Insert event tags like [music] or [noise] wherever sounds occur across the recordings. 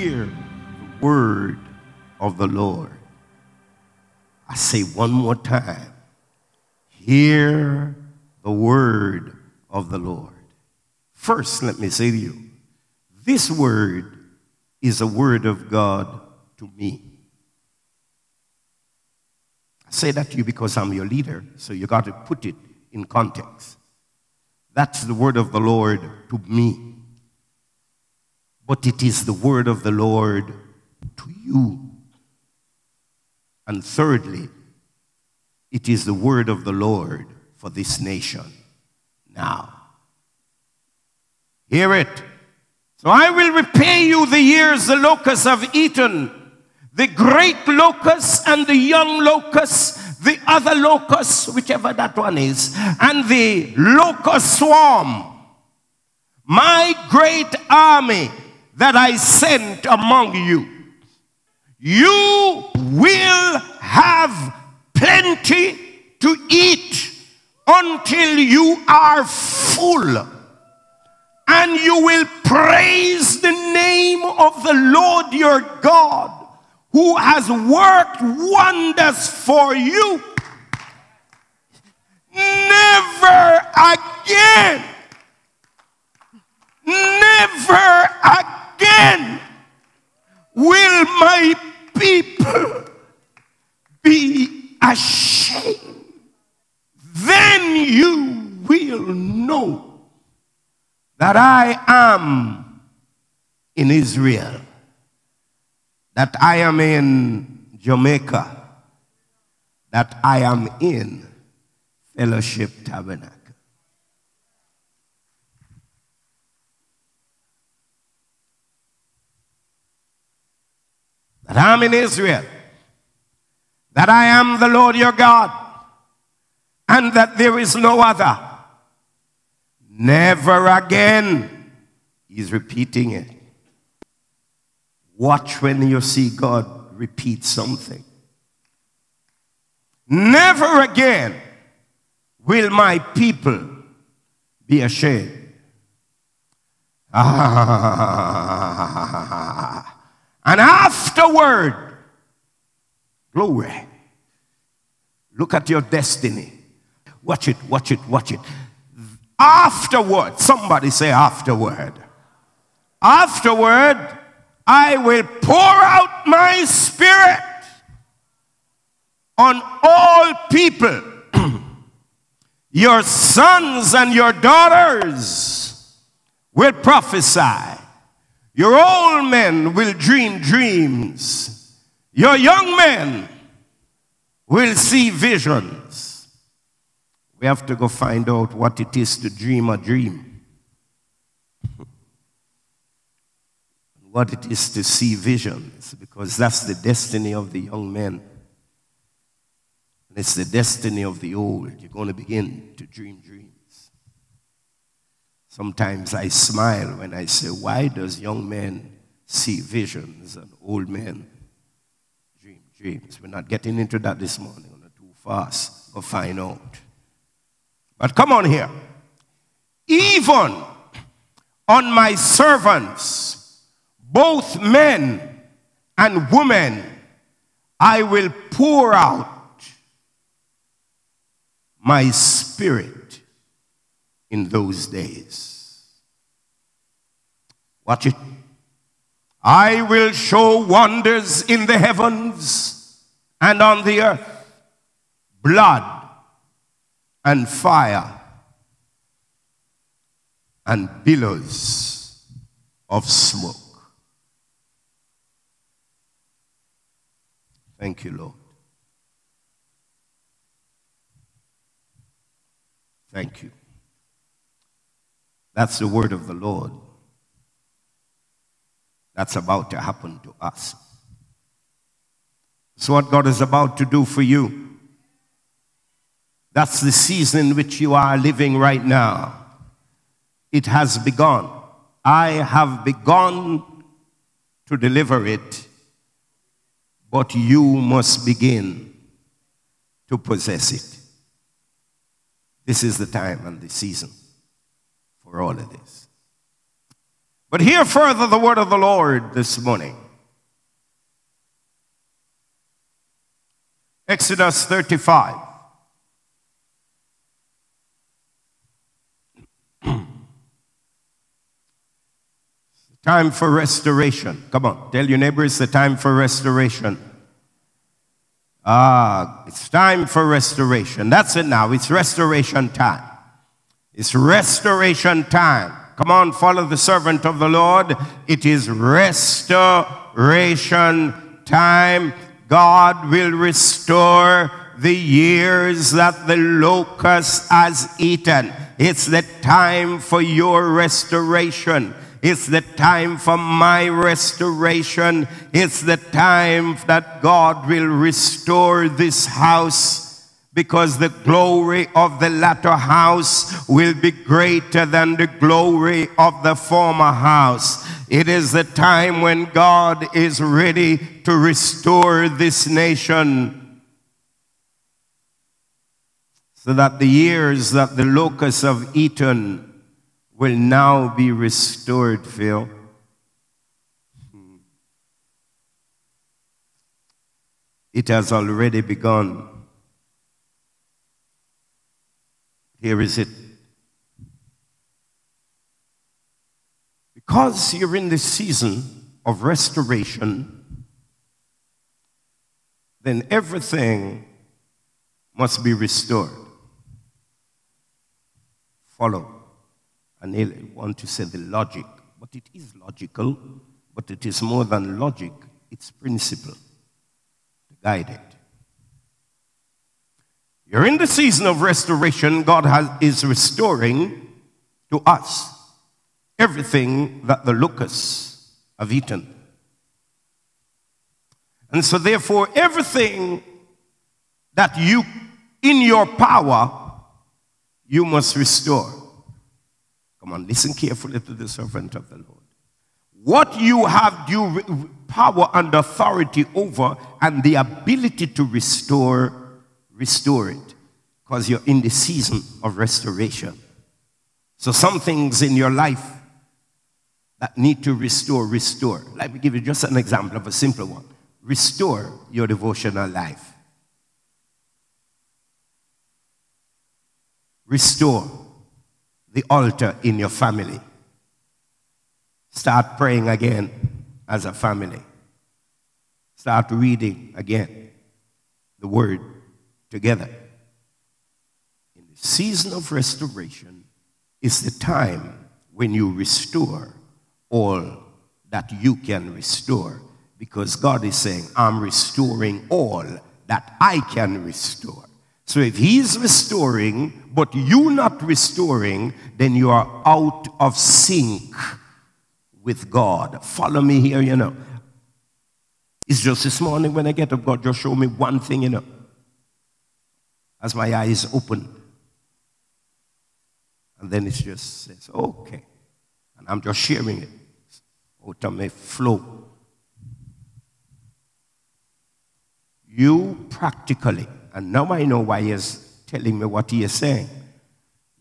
hear the word of the Lord. I say one more time hear the word of the Lord. First, let me say to you this word is a word of God to me. I say that to you because I'm your leader, so you got to put it in context. That's the word of the Lord to me. But it is the word of the Lord to you. And thirdly, it is the word of the Lord for this nation now. Hear it. So I will repay you the years the locusts have eaten, the great locusts and the young locusts, the other locusts, whichever that one is, and the locust swarm. My great army that I sent among you. You will have plenty to eat until you are full and you will praise the name of the Lord your God who has worked wonders for you. Never again, never again will my people be ashamed. Then you will know that I am in Israel, that I am in Jamaica, that I am in Fellowship Tabernacle. That I'm in Israel, that I am the Lord your God, and that there is no other. Never again. He's repeating it. Watch when you see God repeat something. Never again will my people be ashamed. Ah. And afterward, glory. Look at your destiny. Watch it, watch it, watch it. Afterward, somebody say afterward. Afterward, I will pour out my spirit on all people. [clears throat] your sons and your daughters will prophesy. Your old men will dream dreams. Your young men will see visions. We have to go find out what it is to dream a dream. what it is to see visions, because that's the destiny of the young men. And it's the destiny of the old. You're going to begin to dream dreams. Sometimes I smile when I say, Why does young men see visions and old men dream dreams? We're not getting into that this morning. We're not too fast. We'll find out. But come on here. Even on my servants, both men and women, I will pour out my spirit in those days. Watch it. I will show wonders in the heavens and on the earth blood and fire and billows of smoke. Thank you, Lord. Thank you. That's the word of the Lord. That's about to happen to us. It's what God is about to do for you. That's the season in which you are living right now. It has begun. I have begun to deliver it, but you must begin to possess it. This is the time and the season for all of this. But hear further the word of the Lord this morning. Exodus 35. Time for restoration. Come on, tell your neighbor it's the time for restoration. Ah, it's time for restoration. That's it now. It's restoration time. It's restoration time. Come on, follow the servant of the Lord. It is restoration time. God will restore the years that the locust has eaten. It's the time for your restoration. It's the time for my restoration. It's the time that God will restore this house because the glory of the latter house will be greater than the glory of the former house. It is the time when God is ready to restore this nation so that the years that the locusts have eaten will now be restored, Phil. Hmm. It has already begun. Here is it. Because you're in the season of restoration, then everything must be restored. Follow. And they want to say the logic, but it is logical, but it is more than logic, it's principle to guide it. You're in the season of restoration. God has, is restoring to us everything that the locusts have eaten. And so, therefore, everything that you, in your power, you must restore. Come on, listen carefully to the servant of the Lord. What you have due power and authority over and the ability to restore restore it because you're in the season of restoration. So, some things in your life that need to restore, restore. Let me give you just an example of a simple one restore your devotional life. Restore the altar in your family. Start praying again as a family. Start reading again the word together. In the season of restoration is the time when you restore all that you can restore because God is saying, I'm restoring all that I can restore. So if He's restoring, but you not restoring, then you are out of sync with God. Follow me here, you know. It's just this morning when I get up, God just showed me one thing, you know as my eyes open. And then it just says, okay. And I'm just sharing it out of my flow. You practically, and now I know why he's telling me what he is saying.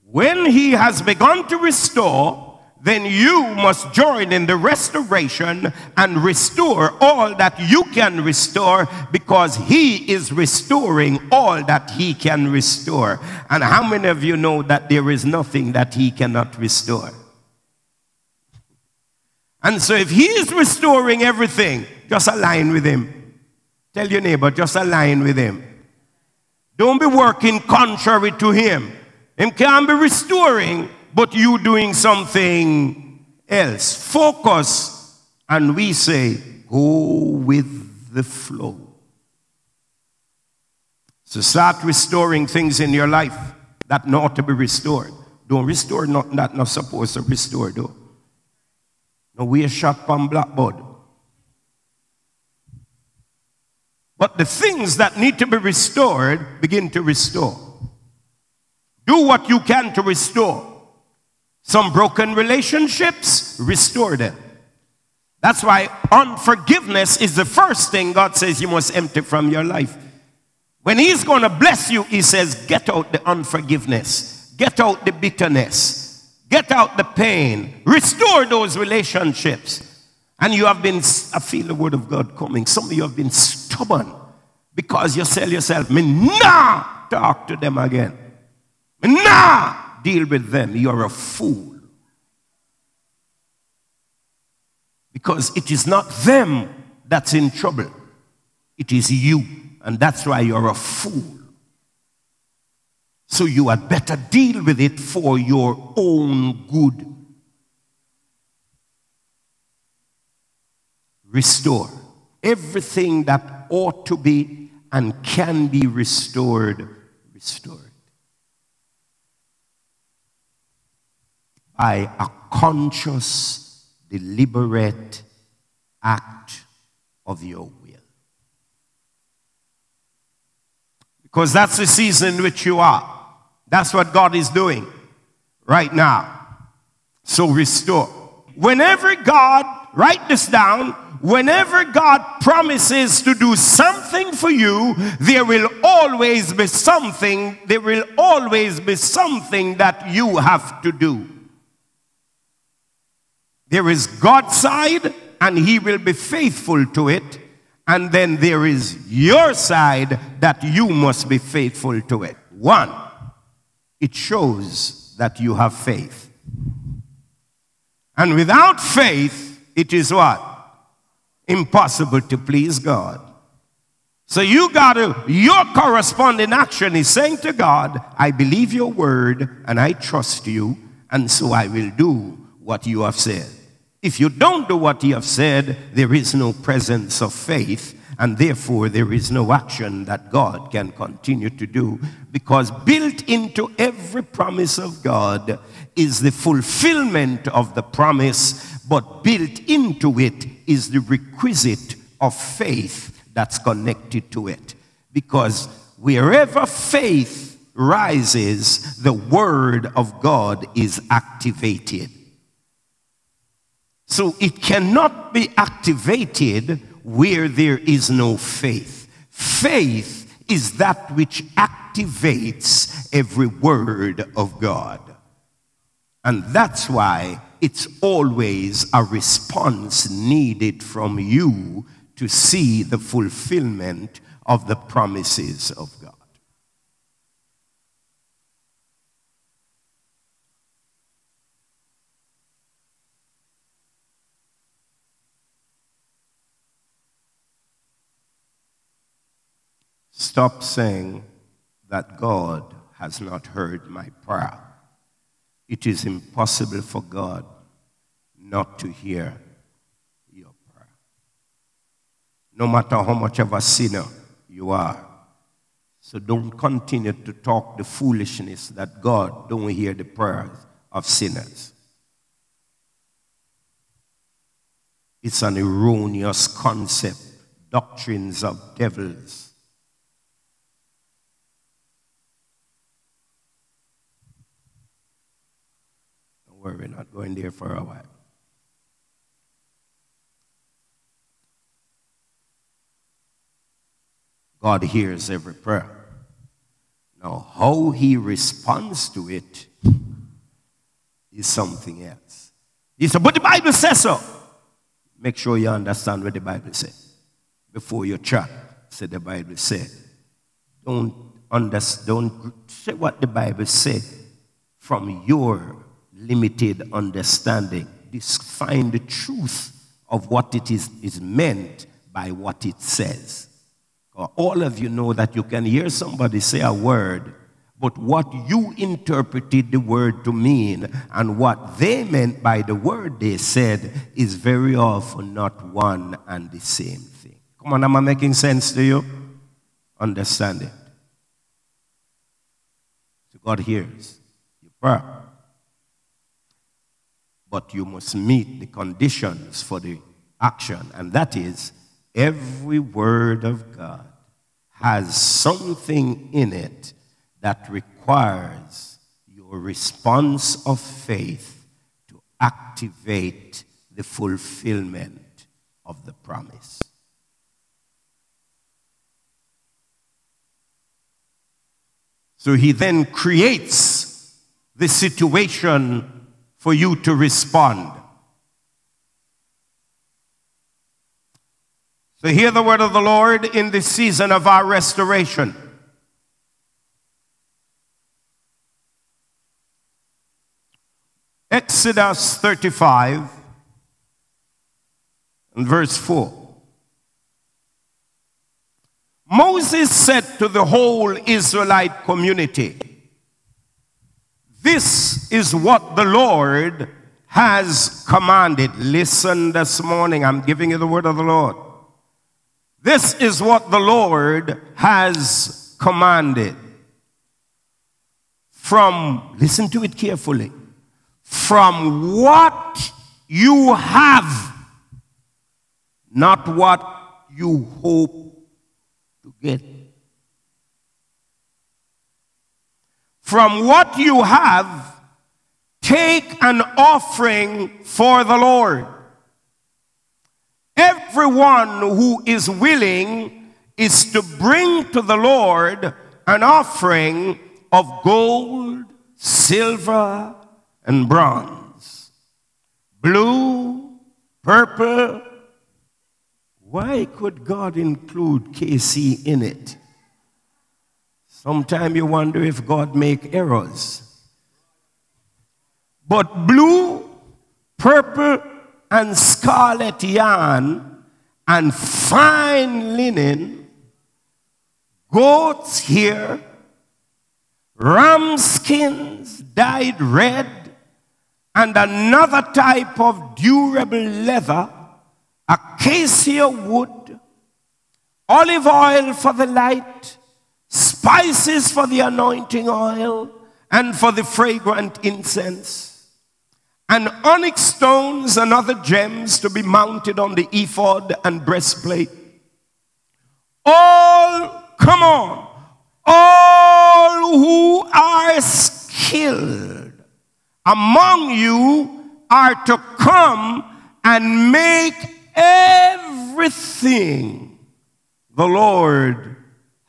When he has begun to restore, then you must join in the restoration and restore all that you can restore because He is restoring all that He can restore. And how many of you know that there is nothing that He cannot restore? And so, if He is restoring everything, just align with Him. Tell your neighbor, just align with Him. Don't be working contrary to Him. Him can be restoring but you doing something else. Focus, and we say, go with the flow. So start restoring things in your life that not to be restored. Don't restore not that not supposed to restore though. No we are shot on blackboard. But the things that need to be restored, begin to restore. Do what you can to restore. Some broken relationships, restore them. That's why unforgiveness is the first thing God says you must empty from your life. When He's going to bless you, He says, get out the unforgiveness, get out the bitterness, Get out the pain. Restore those relationships. And you have been, I feel the word of God coming. Some of you have been stubborn because you tell yourself, me nah talk to them again. Me nah deal with them. You're a fool. Because it is not them that's in trouble. It is you. And that's why you're a fool. So you had better deal with it for your own good. Restore everything that ought to be and can be restored, restored. By a conscious, deliberate act of your will. Because that's the season in which you are. That's what God is doing right now. So restore. Whenever God, write this down, whenever God promises to do something for you, there will always be something, there will always be something that you have to do. There is God's side, and He will be faithful to it. And then there is your side that you must be faithful to it. One, it shows that you have faith. And without faith, it is what? Impossible to please God. So you got to, your corresponding action is saying to God, I believe your word and I trust you, and so I will do what you have said. If you don't do what you have said, there is no presence of faith, and therefore there is no action that God can continue to do. Because built into every promise of God is the fulfillment of the promise, but built into it is the requisite of faith that's connected to it. Because wherever faith rises, the word of God is activated. So it cannot be activated where there is no faith. Faith is that which activates every word of God. And that's why it's always a response needed from you to see the fulfillment of the promises of God. Stop saying that God has not heard my prayer. It is impossible for God not to hear your prayer. No matter how much of a sinner you are. So don't continue to talk the foolishness that God don't hear the prayers of sinners. It's an erroneous concept, doctrines of devils worry, we're not going there for a while. God hears every prayer. Now, how he responds to it is something else. He said, but the Bible says so. Make sure you understand what the Bible says. Before you chat, say the Bible said. Don't understand, don't say what the Bible said from your limited understanding. Find the truth of what it is, is meant by what it says. All of you know that you can hear somebody say a word, but what you interpreted the word to mean and what they meant by the word they said is very often not one and the same thing. Come on, am I making sense to you? Understand it. So God hears your prayer but you must meet the conditions for the action, and that is every word of God has something in it that requires your response of faith to activate the fulfillment of the promise. So he then creates the situation for you to respond. So, hear the word of the Lord in this season of our restoration. Exodus 35 and verse 4. Moses said to the whole Israelite community, This is what the Lord has commanded. Listen this morning, I'm giving you the word of the Lord. This is what the Lord has commanded. From, listen to it carefully, from what you have, not what you hope to get. From what you have, take an offering for the Lord. Everyone who is willing is to bring to the Lord an offering of gold, silver, and bronze, blue, purple. Why could God include KC in it? Sometimes you wonder if God make errors. But blue, purple, and scarlet yarn and fine linen, goat's hair, ram skins dyed red, and another type of durable leather, acacia wood, olive oil for the light, spices for the anointing oil, and for the fragrant incense, and onyx stones and other gems to be mounted on the ephod and breastplate. All, come on, all who are skilled among you are to come and make everything the Lord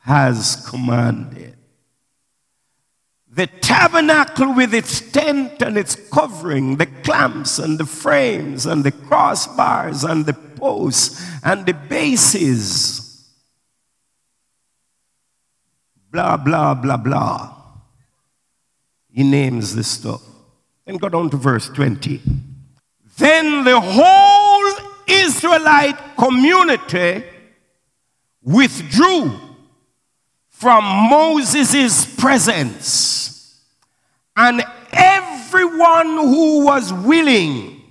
has commanded. The tabernacle with its tent and its covering, the clamps and the frames and the crossbars and the posts and the bases. Blah, blah, blah, blah. He names this stuff. Then go down to verse 20. Then the whole Israelite community withdrew from Moses' presence. And everyone who was willing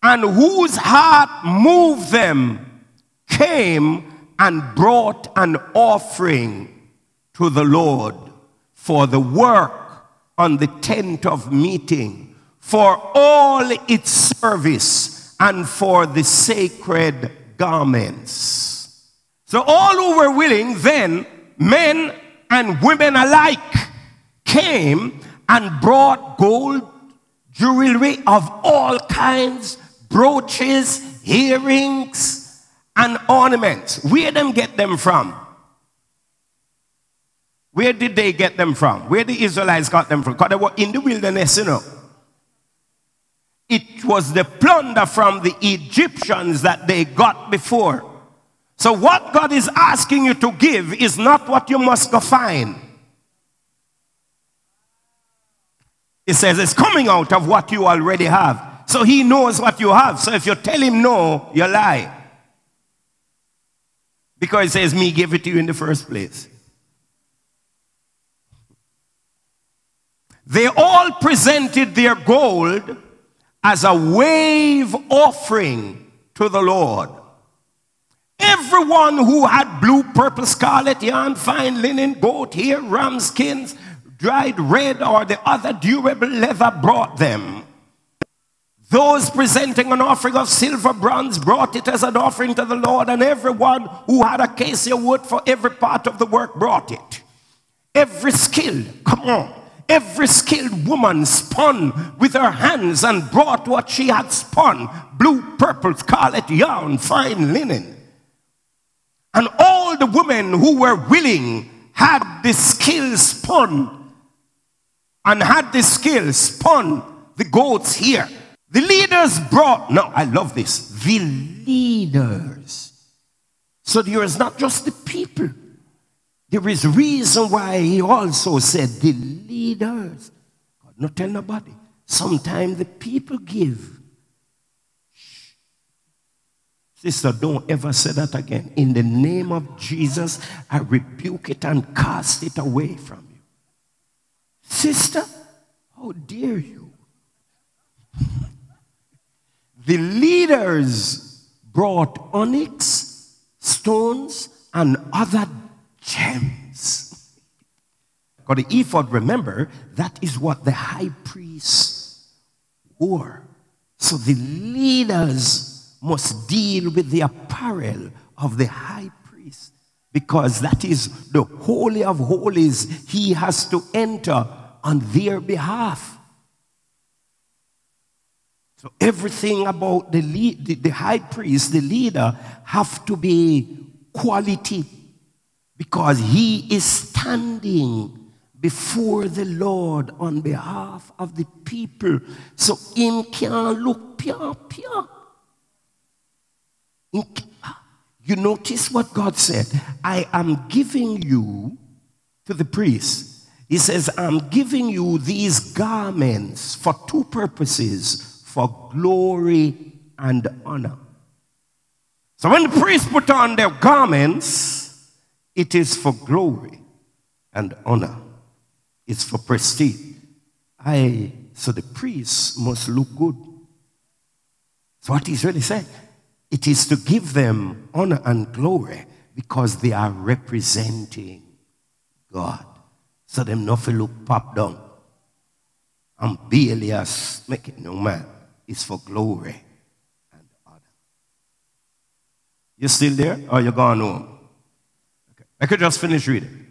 and whose heart moved them came and brought an offering to the Lord for the work on the tent of meeting for all its service and for the sacred garments. So all who were willing then, men and women alike, came and brought gold jewelry of all kinds, brooches, earrings, and ornaments. Where them get them from? Where did they get them from? Where the Israelites got them from? Because they were in the wilderness, you know. It was the plunder from the Egyptians that they got before. So, what God is asking you to give is not what you must go find. He says it's coming out of what you already have. So, He knows what you have. So, if you tell Him no, you lie. Because He says, Me give it to you in the first place. They all presented their gold as a wave offering to the Lord. Everyone who had blue, purple, scarlet yarn, fine linen, goat hair, ram skins, dried red, or the other durable leather brought them. Those presenting an offering of silver, bronze brought it as an offering to the Lord, and everyone who had acacia wood for every part of the work brought it. Every skill, come on, Every skilled woman spun with her hands and brought what she had spun blue, purple, scarlet yarn, fine linen. And all the women who were willing had the skill spun and had the skill spun the goats here. The leaders brought, no, I love this. The leaders. So there is not just the people. There is reason why he also said the leaders. Not tell nobody. Sometimes the people give. Sister, don't ever say that again. In the name of Jesus, I rebuke it and cast it away from you. Sister, how dare you? [laughs] The leaders brought onyx, stones, and other gems. Got the ephod, remember, that is what the high priest wore. So the leaders must deal with the apparel of the high priest because that is the holy of holies he has to enter on their behalf. So everything about the, lead, the, the high priest, the leader, have to be quality because he is standing before the Lord on behalf of the people. So him can't look pure, pure. You notice what God said? I am giving you to the priest. He says, I'm giving you these garments for two purposes for glory and honor. So when the priests put on their garments, it is for glory and honor. It's for prestige. I, so the priests must look good. So what he's really saying, it is to give them honor and glory because they are representing God. So them nothing look pop down. And Belias make it no man is for glory and honor. You still there or you gone home? Okay. I could just finish reading.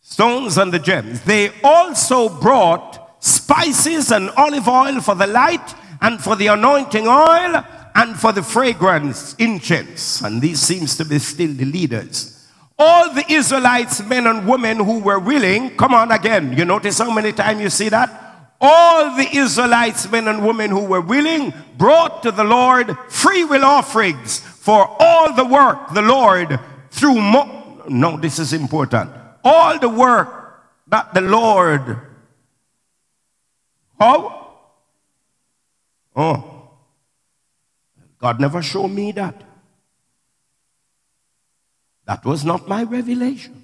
Stones and the gems. They also brought spices and olive oil for the light and for the anointing oil and for the fragrance incense. And these seems to be still the leaders. All the Israelites, men and women who were willing, come on again. You notice how many times you see that? all the Israelites, men and women who were willing, brought to the Lord free will offerings for all the work the Lord through Mo- no, this is important. All the work that the Lord how? Oh. God never showed me that. That was not my revelation.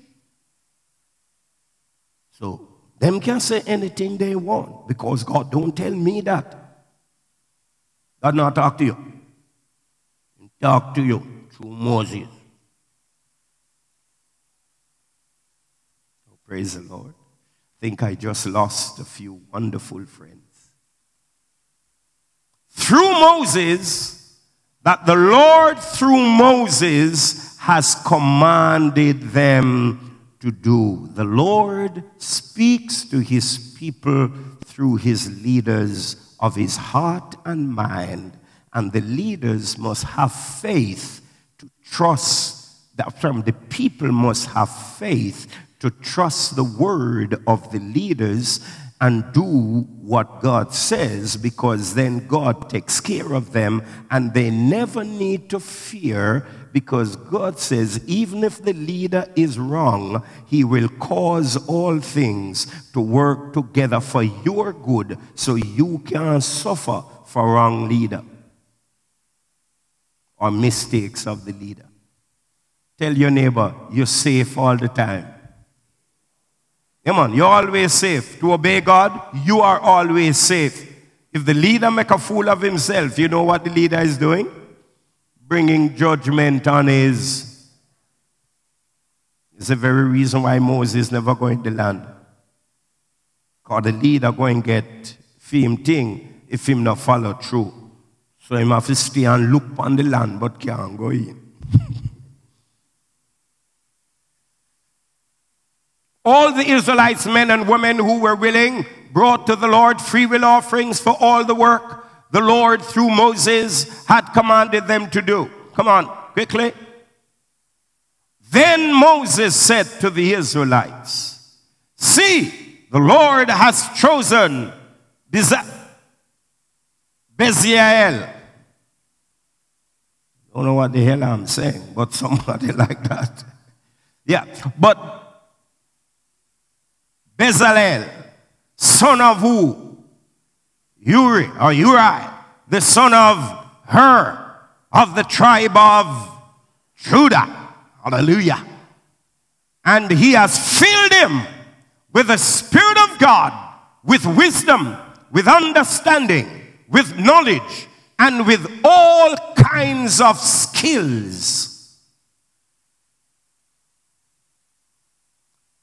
So them can say anything they want because God don't tell me that. God not talk to you. He talk to you through Moses. Oh, praise the Lord. Think I just lost a few wonderful friends. Through Moses, that the Lord through Moses has commanded them to do. The Lord speaks to his people through his leaders of his heart and mind, and the leaders must have faith to trust that from the people must have faith to trust the word of the leaders and do what God says because then God takes care of them and they never need to fear because God says, even if the leader is wrong, he will cause all things to work together for your good so you can suffer for wrong leader or mistakes of the leader. Tell your neighbor, you're safe all the time. Come on, you're always safe. To obey God, you are always safe. If the leader make a fool of himself, you know what the leader is doing? bringing judgment on his. It's the very reason why Moses never go in the land. Because the leader go and get him thing if him not follow through. So him have to stay and look on the land but can't go in. [laughs] all the Israelites, men and women who were willing, brought to the Lord free will offerings for all the work the Lord, through Moses, had commanded them to do. Come on, quickly. Then Moses said to the Israelites, See, the Lord has chosen Bezalel. Don't know what the hell I'm saying, but somebody [laughs] like that. Yeah, but Bezalel, son of who? Uri or Uri, the son of Hur of the tribe of Judah. Hallelujah. And he has filled him with the Spirit of God, with wisdom, with understanding, with knowledge, and with all kinds of skills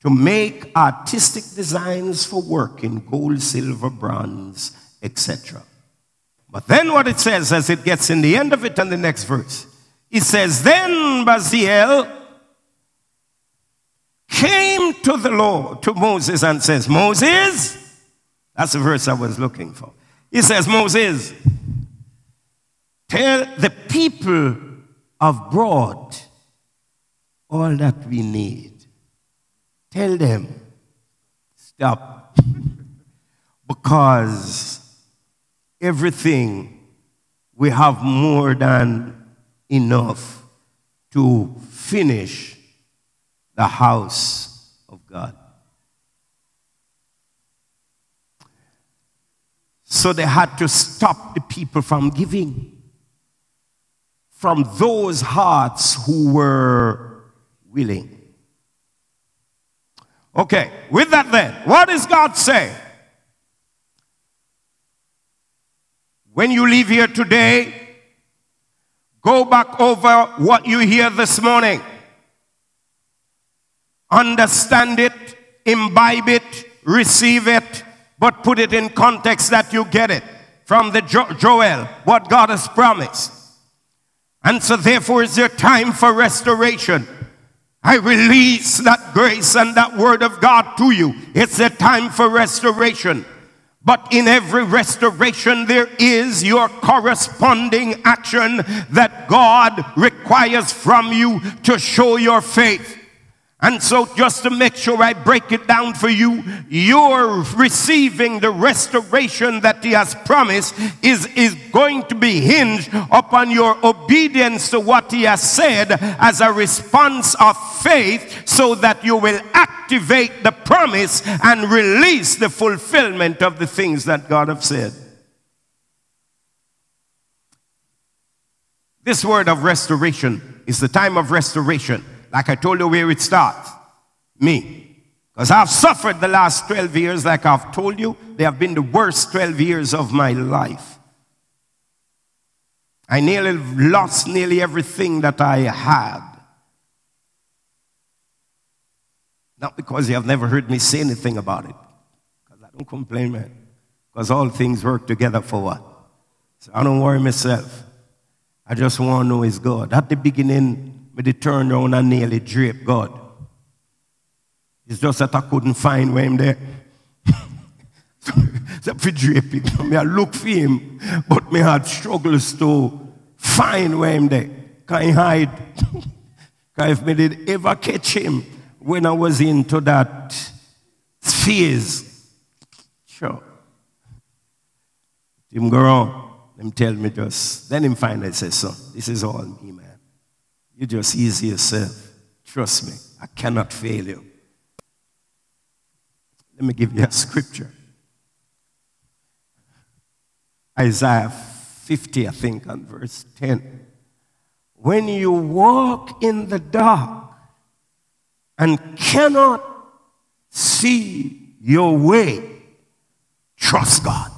to make artistic designs for work in gold, silver, bronze, etc. But then what it says as it gets in the end of it and the next verse, it says, Then Bezalel came to the Lord, to Moses, and says, Moses, that's the verse I was looking for. He says, Moses, tell the people of broad all that we need. Tell them, stop. [laughs] because everything we have more than enough to finish the house of God. So they had to stop the people from giving from those hearts who were willing. Okay, with that then, what does God say? When you leave here today, go back over what you hear this morning. Understand it, imbibe it, receive it, but put it in context that you get it from the jo- Joel, what God has promised. And so, therefore, is there time for restoration. I release that grace and that word of God to you. It's a time for restoration. But in every restoration, there is your corresponding action that God requires from you to show your faith. And so, just to make sure I break it down for you, you're receiving the restoration that He has promised is, is going to be hinged upon your obedience to what He has said as a response of faith, so that you will activate the promise and release the fulfillment of the things that God has said. This word of restoration is the time of restoration like I told you where it starts. Me. Because I've suffered the last 12 years, like I've told you, they have been the worst 12 years of my life. I nearly lost nearly everything that I had. Not because you have never heard me say anything about it. Because I don't complain, man. Because all things work together for what? So I don't worry myself. I just want to know His God. At the beginning, but they turned around and nearly draped God. It's just that I couldn't find where him there. [laughs] so, so if drape him, I look for him, but me had struggles to find where him there. Can he hide? [laughs] Because if me did ever catch him when I was into that phase, sure. Him go on, him tell me just, then him find I say, son, this is all me, man. You just ease yourself. Trust me, I cannot fail you. Let me give you a scripture. Isaiah 50, I think, on verse 10. When you walk in the dark and cannot see your way, trust God.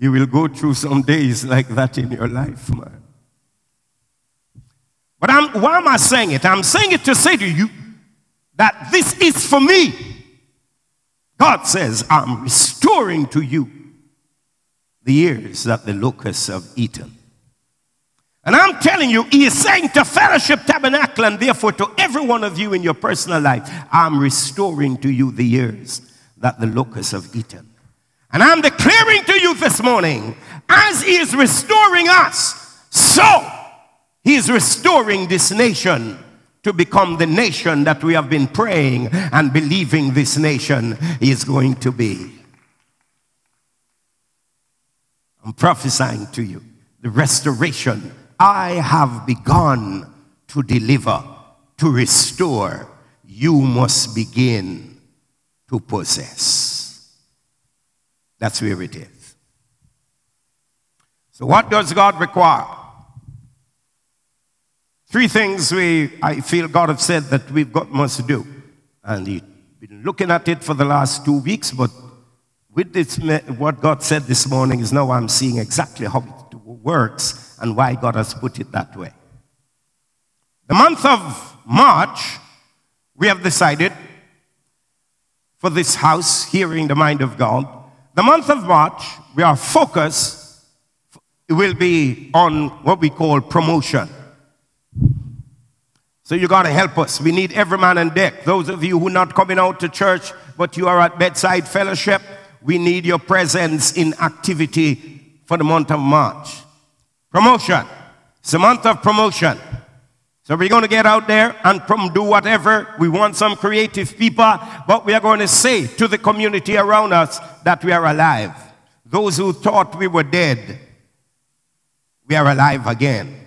You will go through some days like that in your life, man. But I'm, why am I saying it? I'm saying it to say to you that this is for me. God says, I'm restoring to you the years that the locusts have eaten. And I'm telling you, He is saying to Fellowship Tabernacle and therefore to every one of you in your personal life, I'm restoring to you the years that the locusts have eaten. And I'm declaring to you this morning, as He is restoring us, so He is restoring this nation to become the nation that we have been praying and believing this nation is going to be. I'm prophesying to you the restoration I have begun to deliver, to restore. You must begin to possess. That's where it is. So, what does God require? Three things we, I feel God have said that we've got must do. And He's been looking at it for the last two weeks, but with this, what God said this morning is now I'm seeing exactly how it works and why God has put it that way. The month of March, we have decided for this house, hearing the mind of God, the month of March, we are focused, will be on what we call promotion. So you got to help us. We need every man on deck. Those of you who are not coming out to church, but you are at bedside fellowship, we need your presence in activity for the month of March. Promotion. It's a month of promotion. So we're going to get out there and do whatever. We want some creative people, but we are going to say to the community around us that we are alive. Those who thought we were dead, we are alive again.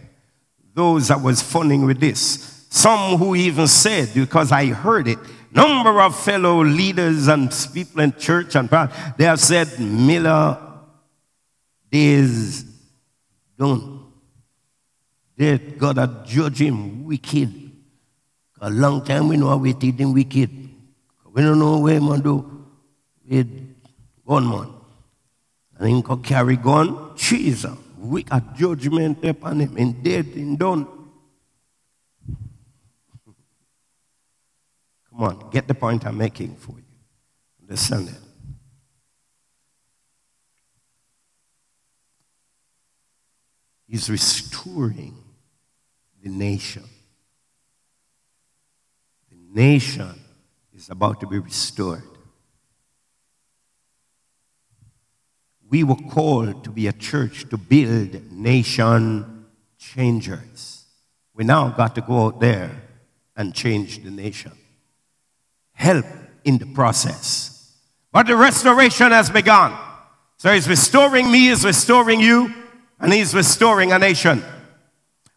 Those that was funning with this, some who even said, because I heard it, number of fellow leaders and people in church and they have said, Miller is done. That God had judged him wicked. A long time we know how we did him wicked. We don't know where man do with gunman. And he can carry gun, Jesus. Wicked judgment upon him, and dead and done. Come on, get the point I'm making for you. Understand it? He's restoring the nation. The nation is about to be restored. We were called to be a church to build nation changers. We now got to go out there and change the nation help in the process. But the restoration has begun. So he's restoring me, he's restoring you, and he's restoring a nation.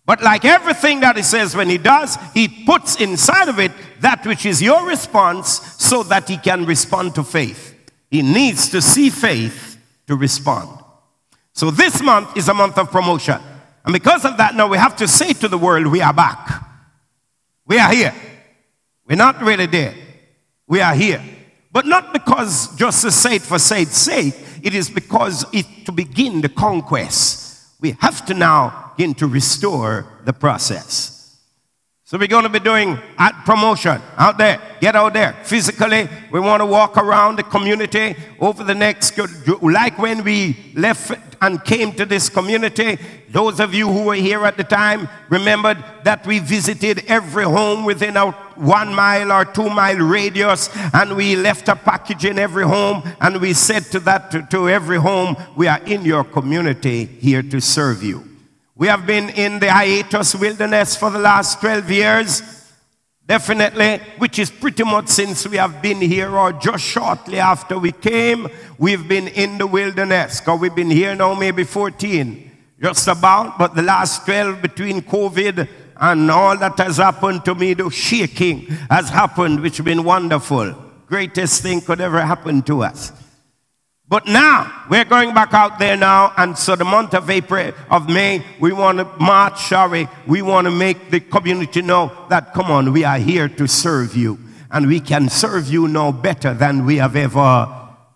But like everything that he says when he does, he puts inside of it that which is your response so that he can respond to faith. He needs to see faith to respond. So this month is a month of promotion. And because of that, now we have to say to the world, we are back. We are here. We're not really there we are here. But not because just to say it for sake's sake, it is because it to begin the conquest. We have to now begin to restore the process. So we're going to be doing at promotion out there. Get out there. Physically, we want to walk around the community over the next, like when we left and came to this community, those of you who were here at the time remembered that we visited every home within a one mile or two mile radius and we left a package in every home and we said to that to, to every home, we are in your community here to serve you. We have been in the hiatus wilderness for the last 12 years, definitely, which is pretty much since we have been here or just shortly after we came, we've been in the wilderness because we've been here now maybe 14, just about, but the last 12 between COVID and all that has happened to me, the shaking has happened, which has been wonderful. Greatest thing could ever happen to us. But now, we're going back out there now, and so the month of April, of May, we want to march, sorry, we want to make the community know that, come on, we are here to serve you. And we can serve you now better than we have ever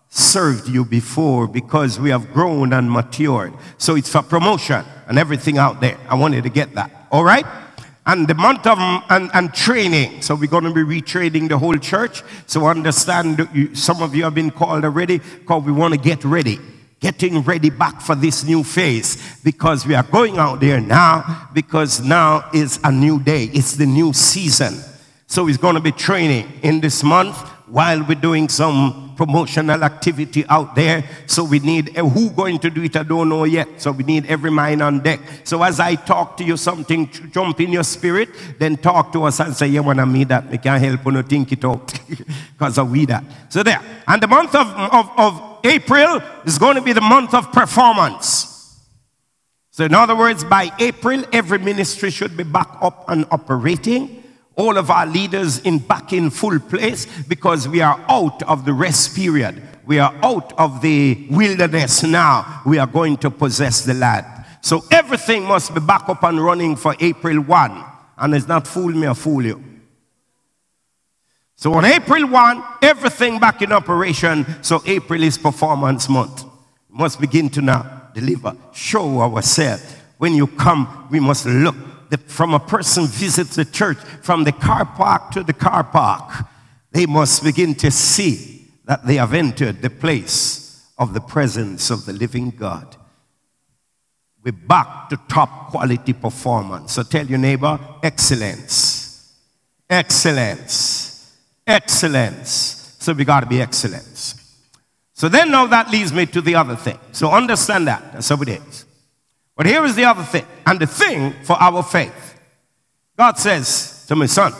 served you before because we have grown and matured. So it's for promotion and everything out there. I wanted to get that. All right? And the month of and, and training. So we're going to be retraining the whole church. So understand you, some of you have been called already because we want to get ready. Getting ready back for this new phase because we are going out there now because now is a new day. It's the new season. So it's going to be training in this month while we're doing some promotional activity out there. So we need uh, who going to do it, I don't know yet. So we need every mind on deck. So as I talk to you, something jump in your spirit, then talk to us and say, Yeah, when I meet that, we can't help you to think it out. [laughs] Because of we that. So there. And the month of, of, of April is going to be the month of performance. So, in other words, by April, every ministry should be back up and operating. All of our leaders in back in full place because we are out of the rest period. We are out of the wilderness now. We are going to possess the land. So everything must be back up and running for April 1. And it's not fool me or fool you. So on April 1, everything back in operation. So April is performance month. Must begin to now deliver, show ourselves. When you come, we must look. From a person visits the church, from the car park to the car park, they must begin to see that they have entered the place of the presence of the living God. We're back to top quality performance. So tell your neighbor, excellence. Excellence. Excellence. So we got to be excellence. So then now that leads me to the other thing. So understand that. That's how it is. But here is the other thing. And the thing for our faith. God says to my son,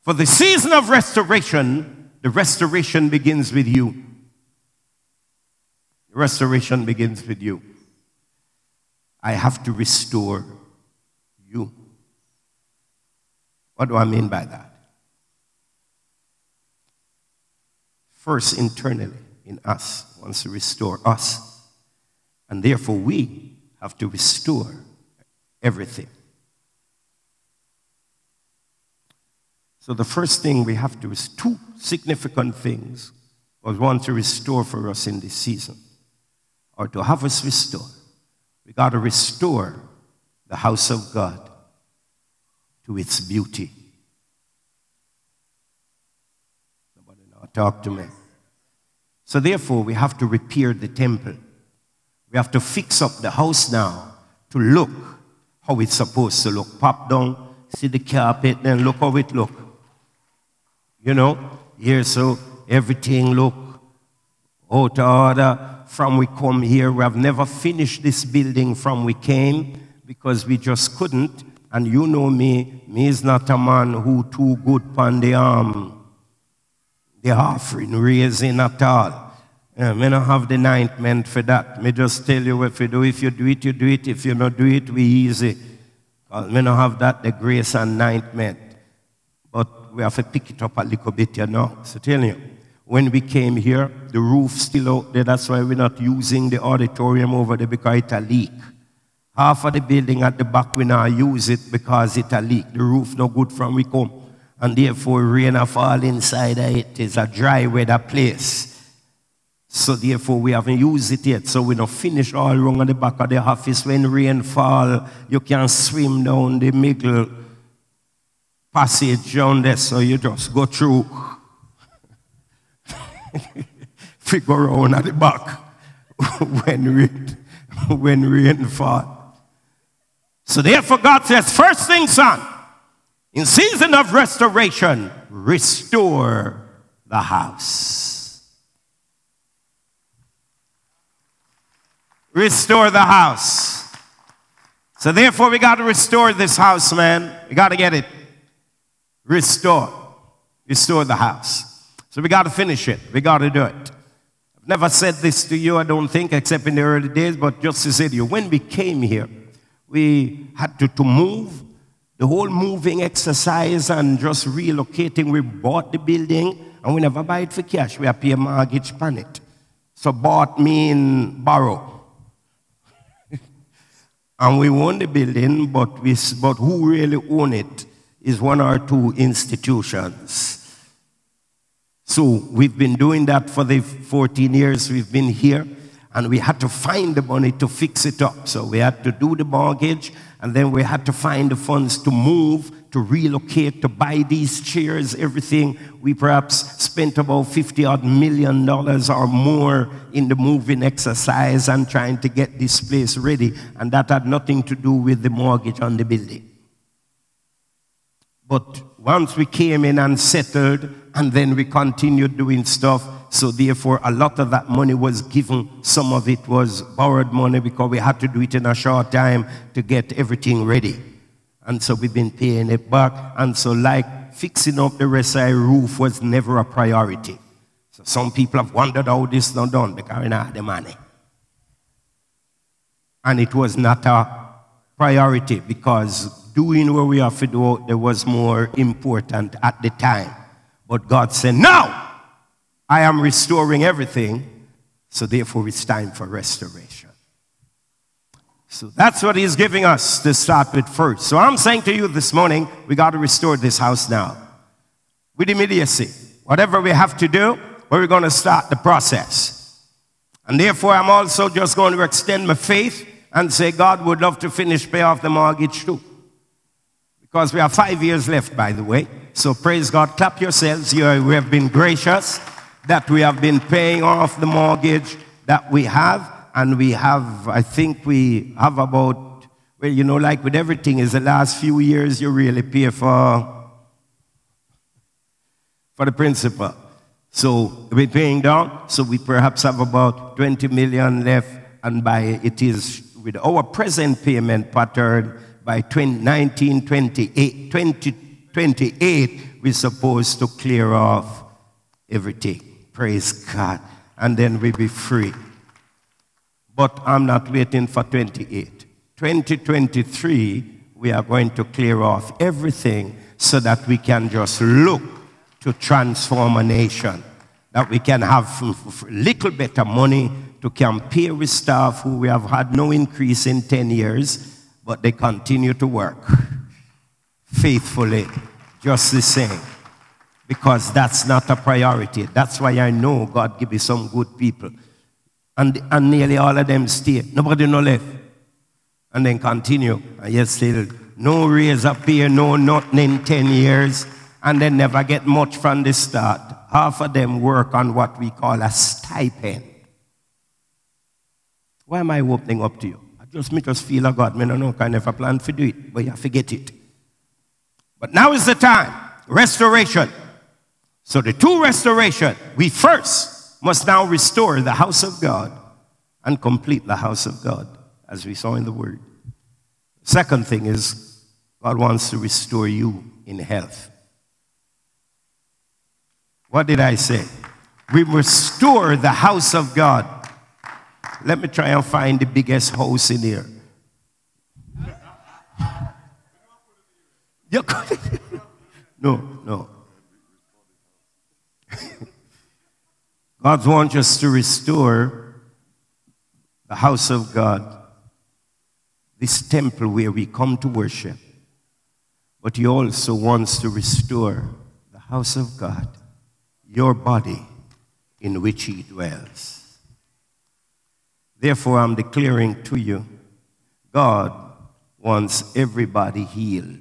for the season of restoration, the restoration begins with you. The restoration begins with you. I have to restore you. What do I mean by that? first internally in us, wants to restore us. And therefore, we have to restore everything. So, the first thing we have to is two significant things God wants to restore for us in this season, or to have us restore. We got to restore the house of God to its beauty. talk to me. So therefore, we have to repair the temple. We have to fix up the house now to look how it's supposed to look. Pop down, see the carpet, then look how it look. You know, here so everything look out of order. From we come here, we have never finished this building from we came because we just couldn't. And you know me, me is not a man who too good on the arm the offering raising at all. Uh, yeah, me not have the ninth meant for that. Me just tell you what you do. If you do it, you do it. If you not do it, we easy. Uh, because me not have that, the grace and ninth meant. But we have to pick it up a little bit, you know. So tell you, when we came here, the roof still out there. That's why we're not using the auditorium over there because it a leak. Half of the building at the back, we now use it because it a leak. The roof no good from we come and therefore rain a fall inside it is a dry weather place. So therefore we haven't used it yet. So we don't finish all wrong on the back of the office. When rain fall, you can swim down the middle passage down there. So you just go through. [laughs] Figure around at the back [laughs] when rain, when rain fall. So therefore God says, first thing, son, in season of restoration, restore the house. Restore the house. So therefore, we got to restore this house, man. We got to get it. Restore. Restore the house. So we got to finish it. We got to do it. I've never said this to you, I don't think, except in the early days, but just to say to you, when we came here, we had to, to move the whole moving exercise and just relocating, we bought the building and we never buy it for cash. We pay mortgage on it. So bought mean borrow. And we own the building, but, we, but who really own it is one or two institutions. So we've been doing that for the 14 years we've been here, and we had to find the money to fix it up. So we had to do the mortgage and then we had to find the funds to move, to relocate, to buy these chairs, everything. We perhaps spent about 50 odd million dollars or more in the moving exercise and trying to get this place ready. And that had nothing to do with the mortgage on the building. But once we came in and settled, and then we continued doing stuff. So therefore, a lot of that money was given. Some of it was borrowed money because we had to do it in a short time to get everything ready. And so we've been paying it back. And so like fixing up the the roof was never a priority. So some people have wondered how this is not done because we don't have the money. And it was not a priority because doing what we have to do there was more important at the time. But God said, Now I am restoring everything, so therefore it's time for restoration. So that's what He's giving us to start with first. So I'm saying to you this morning, we got to restore this house now with immediacy. Whatever we have to do, we're going to start the process. And therefore, I'm also just going to extend my faith and say, God would love to finish pay off the mortgage too. Because we have five years left, by the way. So praise God. Clap yourselves. You we have been gracious that we have been paying off the mortgage that we have. And we have, I think we have about, well, you know, like with everything, is the last few years you really pay for, for the principal. So we're paying down. So we perhaps have about 20 million left. And by it is with our present payment pattern, by 1928, 2028, we're supposed to clear off everything. Praise God. And then we'll be free. But I'm not waiting for 28. 2023, we are going to clear off everything so that we can just look to transform a nation. That we can have a little better money to compare with staff who we have had no increase in 10 years, but they continue to work faithfully, just the same. Because that's not a priority. That's why I know God give me some good people. And, and nearly all of them stay. Nobody no left. And then continue. And still, no raise up here, no nothing in 10 years. And they never get much from the start. Half of them work on what we call a stipend. Why am I opening up to you? I just me just feel a God. Me no know kind never plan to do it, but you forget it. But now is the time. Restoration. So the two restoration, we first must now restore the house of God and complete the house of God, as we saw in the word. Second thing is God wants to restore you in health. What did I say? We restore the house of God let me try and find the biggest house in here. [laughs] [laughs] no, no. [laughs] God wants us to restore the house of God, this temple where we come to worship. But He also wants to restore the house of God, your body in which He dwells. Therefore, I'm declaring to you God wants everybody healed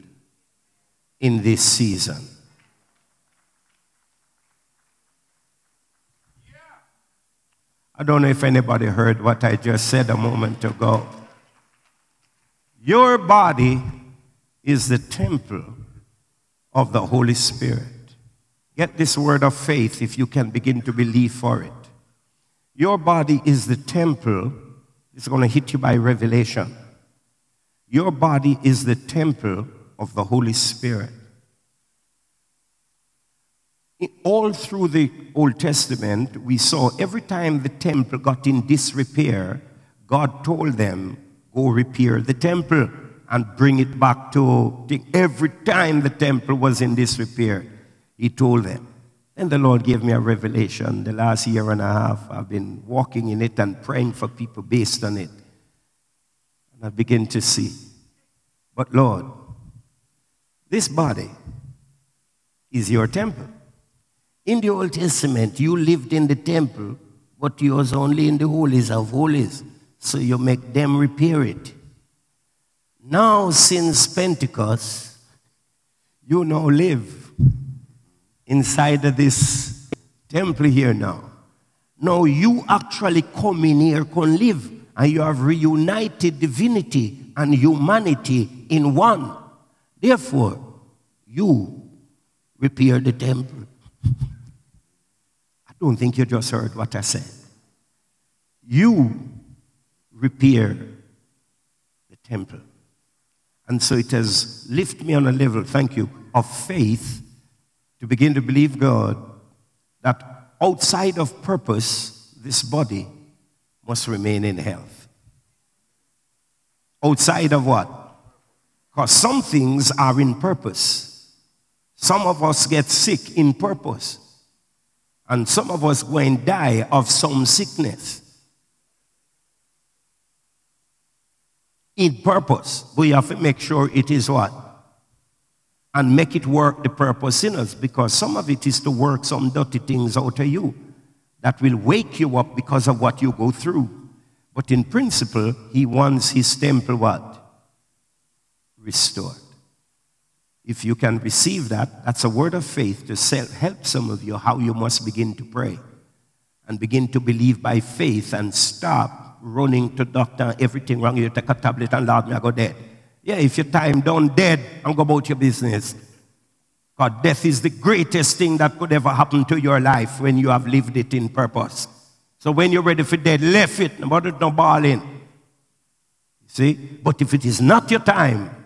in this season. I don't know if anybody heard what I just said a moment ago. Your body is the temple of the Holy Spirit. Get this word of faith if you can begin to believe for it. Your body is the temple. It's going to hit you by revelation. Your body is the temple of the Holy Spirit. All through the Old Testament, we saw every time the temple got in disrepair, God told them, go repair the temple and bring it back to. Every time the temple was in disrepair, He told them. And the Lord gave me a revelation the last year and a half. I've been walking in it and praying for people based on it. And I begin to see. But Lord, this body is your temple. In the Old Testament, you lived in the temple, but you was only in the holies of holies. So you make them repair it. Now, since Pentecost, you now live inside of this temple here now. Now you actually come in here, can live, and you have reunited divinity and humanity in one. Therefore, you repair the temple. I don't think you just heard what I said. You repair the temple. And so it has lifted me on a level, thank you, of faith to begin to believe God that outside of purpose, this body must remain in health. Outside of what? Because some things are in purpose. Some of us get sick in purpose. And some of us go and die of some sickness. In purpose. we have to make sure it is what? And make it work the purpose in us. Because some of it is to work some dirty things out of you that will wake you up because of what you go through. But in principle, he wants his temple what? Restored. If you can receive that, that's a word of faith to help some of you how you must begin to pray and begin to believe by faith and stop running to doctor, everything wrong. You take a tablet and Lord, me I go dead. Yeah, if your time done dead, and go about your business. God, death is the greatest thing that could ever happen to your life when you have lived it in purpose. So when you're ready for death, left it, nobody no balling. See? But if it is not your time,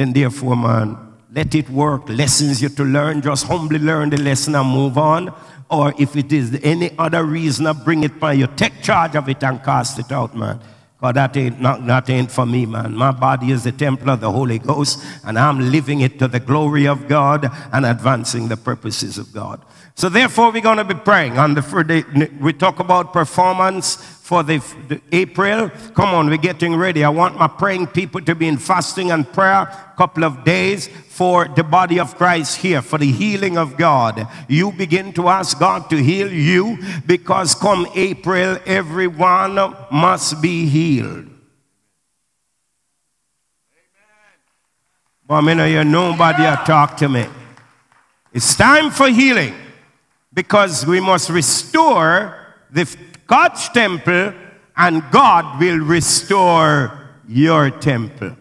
then therefore, man, let it work. Lessons you to learn, just humbly learn the lesson and move on. Or if it is any other reason, I bring it by you. Take charge of it and cast it out, man. Because that ain't, not, that ain't for me, man. My body is the temple of the Holy Ghost, and I'm living it to the glory of God and advancing the purposes of God. So therefore, we're going to be praying on the, Friday, we talk about performance for the, the, April. Come on, we're getting ready. I want my praying people to be in fasting and prayer a couple of days for the body of Christ here, for the healing of God. You begin to ask God to heal you because come April, everyone must be healed. But I mean, you nobody talk to me. It's time for healing because we must restore the God's temple and God will restore your temple.